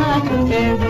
not to.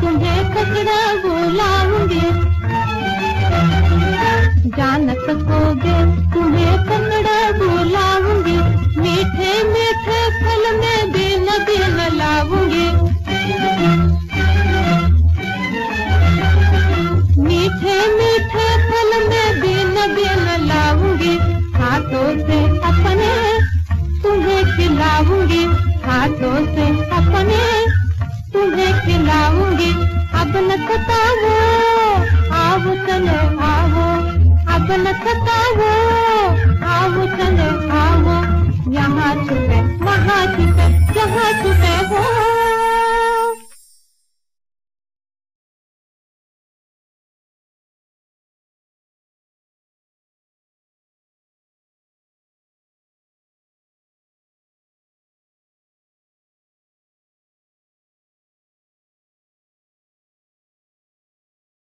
तुम्हें खसरा बुलाऊँगी जान सकोगे तुम्हें कन्नड़ा बुलाऊँगी मीठे मीठे फल में दिन दिन लाऊँगी मीठे मीठे फल में दिन दिन लाऊँगी हाथों से अपने तुम्हें खिलाऊँगी। हाथों से अपने तुझे खिलाऊँगी अब न सताओ। आओ चलो आओ। अब न सताओ।